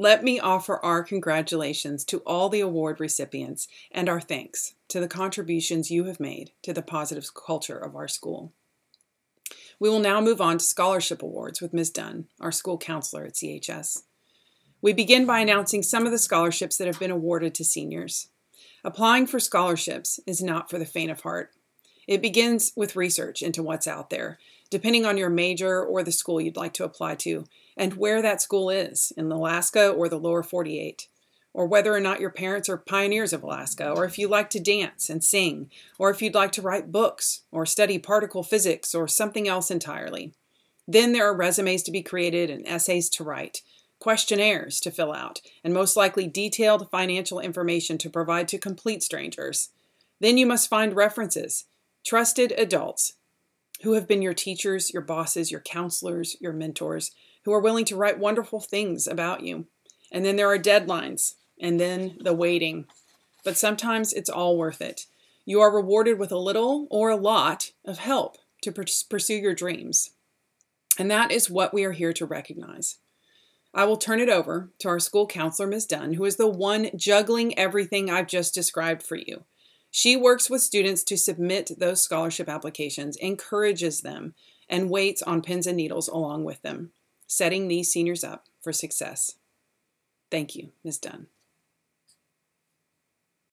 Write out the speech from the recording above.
Let me offer our congratulations to all the award recipients and our thanks to the contributions you have made to the positive culture of our school. We will now move on to scholarship awards with Ms. Dunn, our school counselor at CHS. We begin by announcing some of the scholarships that have been awarded to seniors. Applying for scholarships is not for the faint of heart. It begins with research into what's out there, depending on your major or the school you'd like to apply to, and where that school is in Alaska or the lower 48, or whether or not your parents are pioneers of Alaska, or if you like to dance and sing, or if you'd like to write books or study particle physics or something else entirely. Then there are resumes to be created and essays to write, questionnaires to fill out, and most likely detailed financial information to provide to complete strangers. Then you must find references Trusted adults who have been your teachers, your bosses, your counselors, your mentors, who are willing to write wonderful things about you. And then there are deadlines, and then the waiting. But sometimes it's all worth it. You are rewarded with a little or a lot of help to pursue your dreams. And that is what we are here to recognize. I will turn it over to our school counselor, Ms. Dunn, who is the one juggling everything I've just described for you. She works with students to submit those scholarship applications, encourages them, and waits on pins and needles along with them, setting these seniors up for success. Thank you, Ms. Dunn.